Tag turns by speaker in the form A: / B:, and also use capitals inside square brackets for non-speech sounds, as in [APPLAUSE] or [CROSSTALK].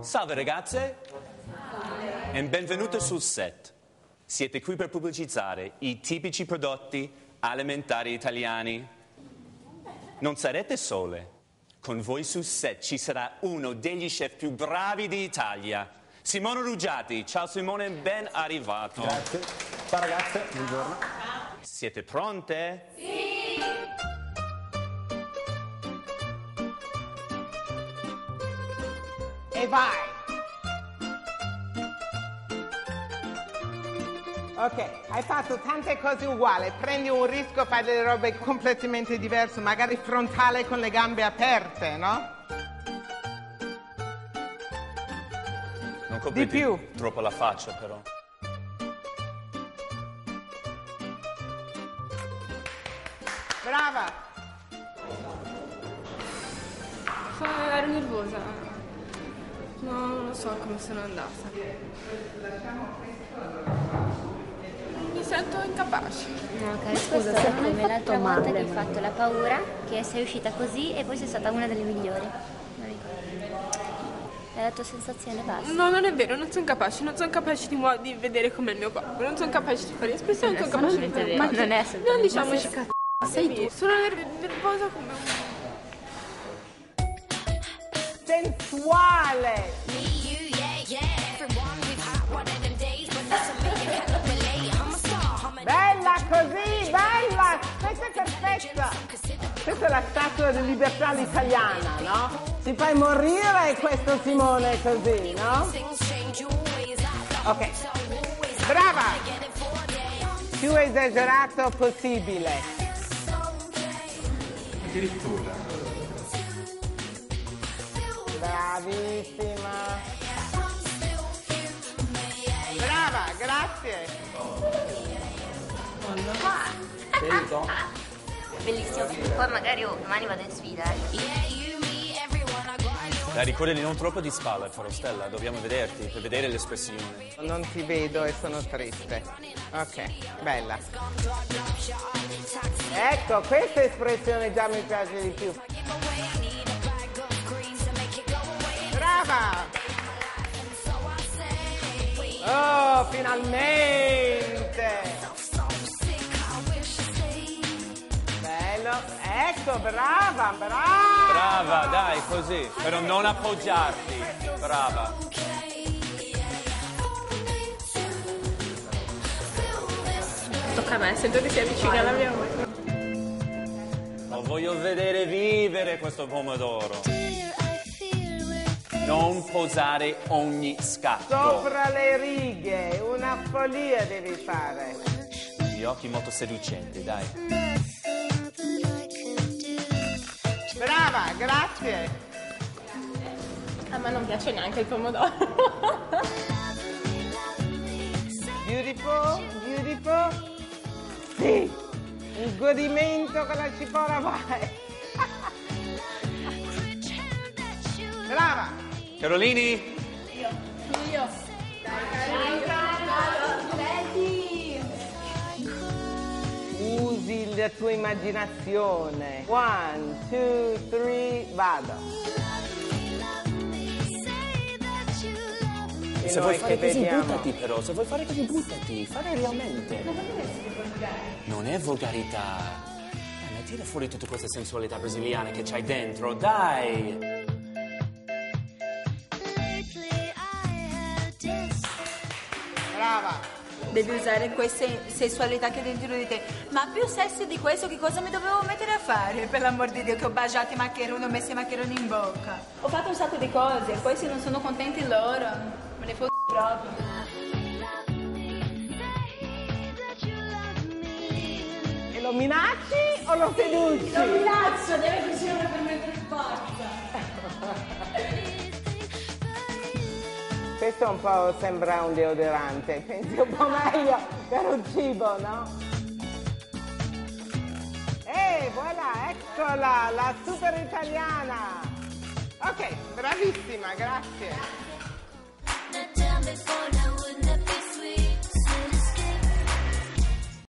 A: Salve ragazze e benvenute sul set. Siete qui per pubblicizzare i tipici prodotti alimentari italiani. Non sarete sole. Con voi sul set ci sarà uno degli chef più bravi d'Italia. Simone Ruggiati. Ciao Simone, ben arrivato.
B: Grazie. Ciao ragazze, buongiorno.
A: Siete pronte?
C: E vai. Ok, hai fatto tante cose uguali, prendi un rischio, fai delle robe completamente diverse, magari frontale con le gambe aperte, no?
A: Non coprite
C: Di più.
A: troppo la faccia però.
C: Brava!
D: Fa- Ero nervosa. No, non lo so come sono andata. Mi sento incapace.
E: Ok, scusa,
F: Questo è
E: non hai
F: come l'altra
E: fatto
F: volta che hai fatto la paura, che sei uscita così e poi sei stata una delle migliori. È la tua sensazione basta.
D: No, non è vero, non sono capace, non sono capace di, mu- di vedere com'è il mio corpo, non sono capace di fare espressioni, non sono capace di fare...
F: Ma non è assolutamente
D: Non diciamoci cazzo. Sei tu. Sono ner- nervosa come un...
C: Sensuale! Bella così, bella! Questa è perfetta! Questa è la statua di libertà all'italiana, no? Ti fai morire questo Simone così, no? Ok. Brava! Più esagerato possibile.
B: Addirittura.
C: Bravissima. Brava, grazie.
B: Sento?
F: Bellissimo. Poi magari oh, domani vado in sfida. eh.
A: Dai, ricordati non troppo di spalle, però Stella, dobbiamo vederti per vedere l'espressione.
C: Non ti vedo e sono triste. Ok, bella. Ecco, questa espressione già mi piace di più. Brava! Oh, finalmente! Bello. Ecco, brava, brava!
A: Brava, dai, così. Però non appoggiarti. Brava.
D: Tocca a me, sento che si avvicina alla mia voce.
A: Lo voglio vedere vivere questo pomodoro. Non posare ogni scatto.
C: Sopra le righe, una follia devi fare.
A: Gli occhi molto seducenti, dai.
C: Brava, grazie.
D: A me non piace neanche il pomodoro.
C: Beautiful, beautiful. Sì, un godimento con la cipolla vai.
A: Carolini?
C: Usi la tua immaginazione. One, two, three, vado. E
A: Se vuoi fare così,
C: vediamo.
A: buttati però. Se vuoi fare così, buttati. Fare realmente. Non è volgarità. Dai, ma tira fuori tutta questa sensualità brasiliana che c'hai dentro, dai.
C: Brava.
G: Devi usare questa sessualità che è dentro di te. Ma più sesso di questo, che cosa mi dovevo mettere a fare? Per l'amor di Dio, che ho baciato i maccheroni, ho messo i maccheroni in bocca. Ho fatto un sacco di cose, poi se non sono contenti loro, me ne foto proprio.
C: E lo minacci o lo seduci?
G: Cazzo, deve cucinare per mettere in forza. [LAUGHS]
C: Questo un po' sembra un deodorante, [LAUGHS] pensi un po' meglio per un cibo, no? E voilà, eccola, la super italiana! Ok, bravissima, grazie.
H: Now